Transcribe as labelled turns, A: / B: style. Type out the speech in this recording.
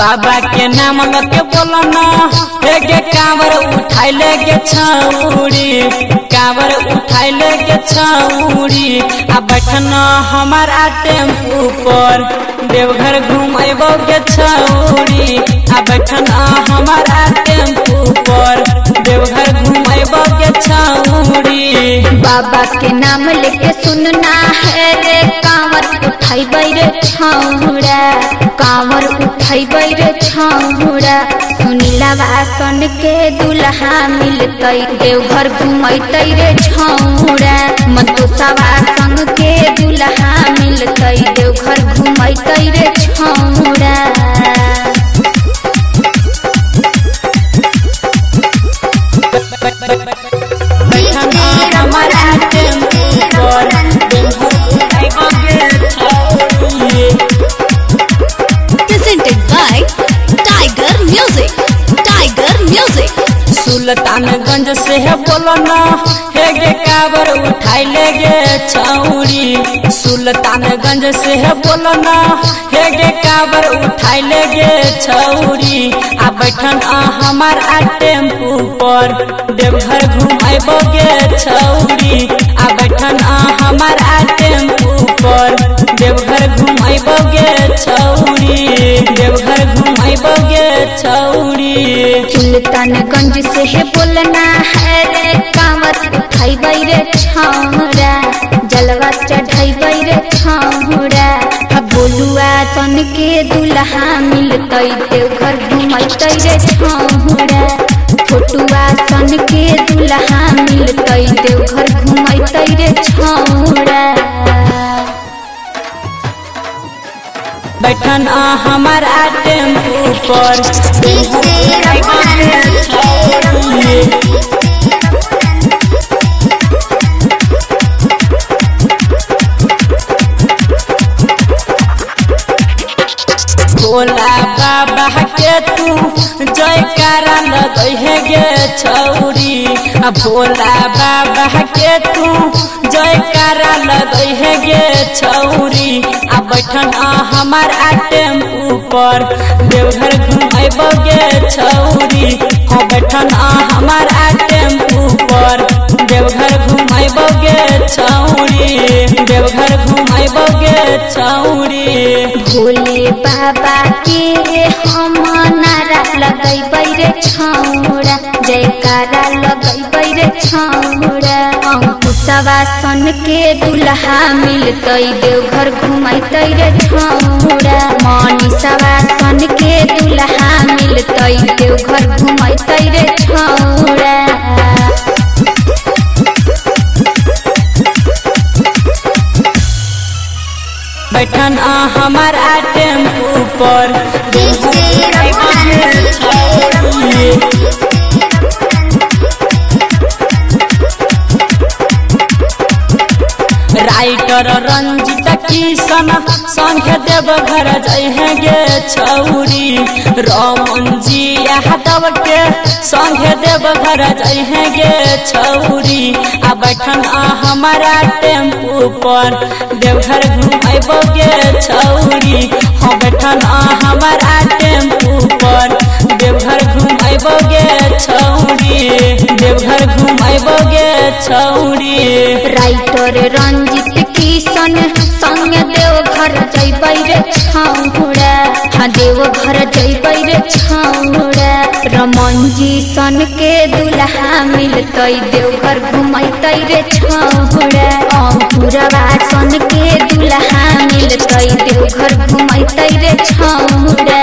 A: बाबा के नाम लके बोलो ना। हेगे कांवर, उठाई ले गे छौरी कांवर, उठाई ले गे छौरी आ बैठना हमारा टेंपू पर। देवघर घुमेबो गे छौरी आ बैठना हमारा टेंपू
B: बाबा के नाम लेके सुनना है रे, कांवर उठाई रे छौड़ा कांवर उठाई रे छौड़ा सुनीला वासन के दुल्हा मिलते, देवघर घूमते रे छौड़ा मंतोषवा वासन के
A: सुल्तानगंज से है बोलो ना, हे गे काबर उठाई ले गे छौरी। सुल्तानगंज से है बोलो ना, हे गे काबर उठाई ले गे छौरी। आ बैठन आ हमार आ टेंपू पर, देवघर घुमाइबो गे छौरी। आ बैठन आ हमार आ टेंपू पर, देवघर घुमाइबो गे छौरी। देवघर घुमाइबो गे छौरी।
B: सुल्तानगंज से है बोलना है रे कांवर। उठाई रे छौरा जलवा चढ़ाई रे छौरा अब बोलुआ सन के दुल्हा मिलतई देवघर घूमते रे छौरा
A: बैठन आ हमारा टेंपू पर भोला बाबा, के तू जयकारा लगै गे छौरी? भोला बाबा, के तू जयकारा लगै है गे छौरी। आ बैठन आ हमार आ टेंपू पर। देवघर घुमेबो गे छौरी। हाँ बैठन आ हमार आ टेंपू पर। देवघर घुमेबो गे छौरी। देवघर घुमेबो गे छौरी।
B: भोले बाबा के हम नारा लगैबै रे छौरा। जयकारा लगैबै रे छौरा। अंकुशवा सन के दुल्हा मिलतै, देवघर घुमैतै रे छौरा मनीषवा सन के दुल्हा मिलतै, देवघर घुमैतै रे छौरा
A: बैठन आ हमार टेंपू राइटर रंजित किशन संघ देव घर जइहे गे छौरी। रमन जी यादव के संघ देव घर जइहे गे छौरी। आ बैठन आ हमारा टेंपू पर देवघर घुमाइबो गे छौरी। हाँ बैठन आ हमारा टेंपू पर देवघर घुमाइबो गे छौरी। देवघर छौरी
B: राइटर रंजित किशन, संग देवघर जैबै रे छौड़ा हाँ देवघर जैबै रे छौड़ा रमन जी सन के दुल्हा मिलतै देवघर घुमैतै रे छौड़ा अंकुरवा सन के दुल्हा मिलतै देवघर घुमैतै रे छौड़ा